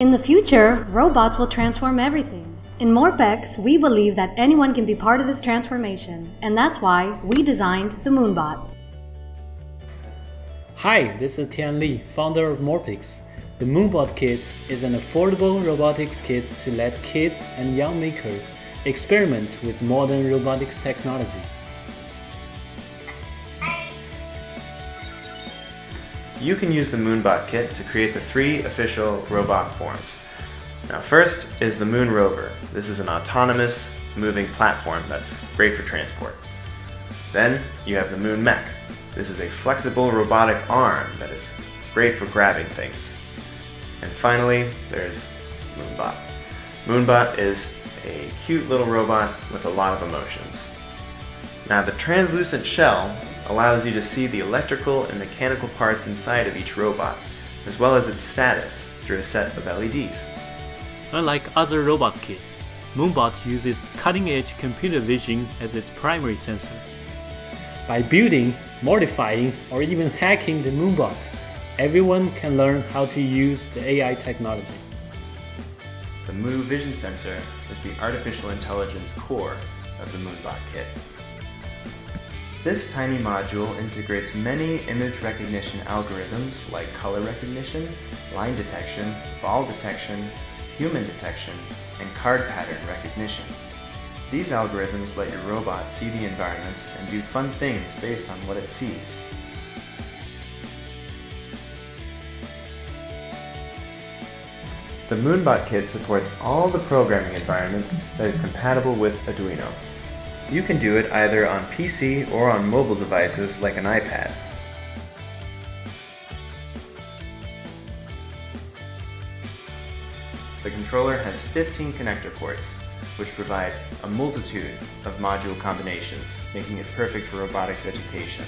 In the future, robots will transform everything. In Morpx, we believe that anyone can be part of this transformation, and that's why we designed the Moonbot. Hi, this is Tian Li, founder of Morpx. The Moonbot Kit is an affordable robotics kit to let kids and young makers experiment with modern robotics technology. You can use the Moonbot kit to create the three official robot forms. Now first is the Moon Rover. This is an autonomous moving platform that's great for transport. Then you have the Moon Mech. This is a flexible robotic arm that is great for grabbing things. And finally, there's Moonbot. Moonbot is a cute little robot with a lot of emotions. Now the translucent shell allows you to see the electrical and mechanical parts inside of each robot, as well as its status through a set of LEDs. Unlike other robot kits, Moonbot uses cutting-edge computer vision as its primary sensor. By building, modifying, or even hacking the Moonbot, everyone can learn how to use the AI technology. The Mu Vision Sensor is the artificial intelligence core of the Moonbot kit. This tiny module integrates many image recognition algorithms like color recognition, line detection, ball detection, human detection, and card pattern recognition. These algorithms let your robot see the environment and do fun things based on what it sees. The Moonbot kit supports all the programming environment that is compatible with Arduino. You can do it either on PC or on mobile devices like an iPad. The controller has 15 connector ports, which provide a multitude of module combinations, making it perfect for robotics education.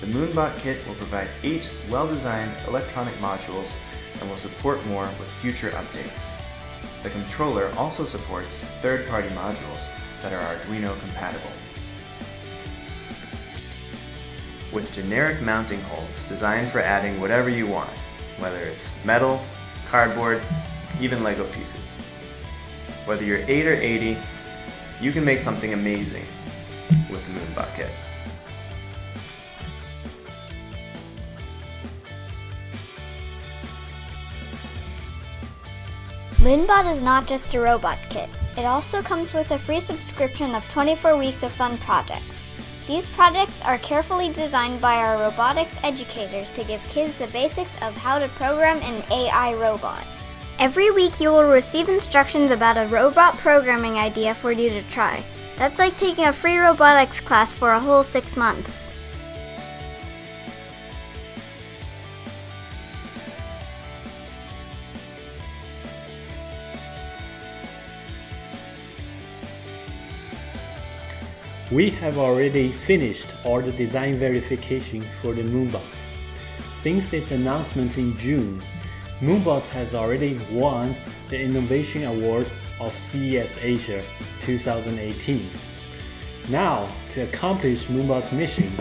The Moonbot kit will provide 8 well-designed electronic modules and will support more with future updates. The controller also supports third-party modules that are Arduino compatible. With generic mounting holes designed for adding whatever you want, whether it's metal, cardboard, even Lego pieces. Whether you're 8 or 80, you can make something amazing with the Moonbot kit. Moonbot is not just a robot kit. It also comes with a free subscription of 24 weeks of fun projects. These projects are carefully designed by our robotics educators to give kids the basics of how to program an AI robot. Every week you will receive instructions about a robot programming idea for you to try. That's like taking a free robotics class for a whole six months. We have already finished all the design verification for the Moonbot. Since its announcement in June, Moonbot has already won the Innovation Award of CES Asia 2018. Now, to accomplish Moonbot's mission,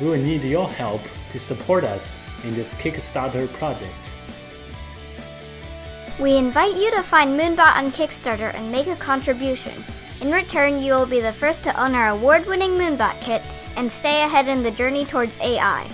we will need your help to support us in this Kickstarter project. We invite you to find Moonbot on Kickstarter and make a contribution. In return, you will be the first to own our award winning Moonbot kit and stay ahead in the journey towards AI.